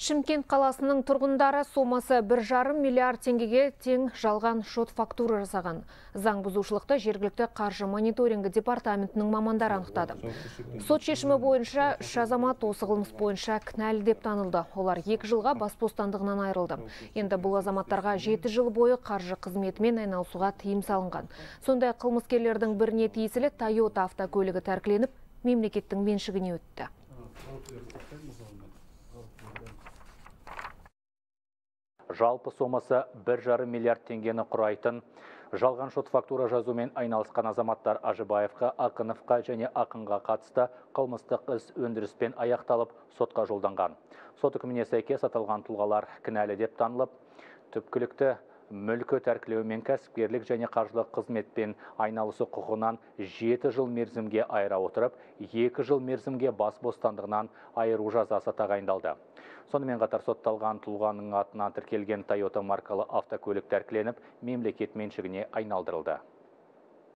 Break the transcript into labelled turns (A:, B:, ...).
A: Шымкент қаласының тұрғындары сомасы бір жарым миллиард теңгеге тең жалған шот фактура жасаған. Заң бұзушылықты жергілікті қаржы мониторингі департаментінің мамандары анықтады. Сот шешімі бойынша үш азамат осы қылмыс бойынша кінәлі деп танылды. Олар екі жылға бас бостандығынан айырылды. Енді бұл азаматтарға жеті жыл бойы қаржы қызметімен айналысуға тыйым салынған. Сондай қылмыскерлердің біріне тиесілі Toyota автокөлігі тәркіленіп, мемлекеттің меншігіне өтті.
B: Жалпы сомасы бір жарым миллиард теңгені құрайтын жалған шот фактура жазумен айналысқан азаматтар Ажыбаевқа, Ақыновқа және Ақынға қатысты қылмыстық іс өндіріспен аяқталып сотқа жолданған. Сот үкіміне сәйкес аталған тұлғалар кінәлі деп танылып, түпкілікті мүлкі тәркілеумен кәсіпкерлік және қаржылық қызметпен айналысы құқығынан 7 жыл мерзімге айыра отырып, 2 жыл мерзімге бас бостандығынан айыру жазасы тағайындалды. Сонымен қатар сотталған тұлғаның атынан тіркелген Toyota маркалы автокөлік тәркіленіп, мемлекет меншігіне айналдырылды.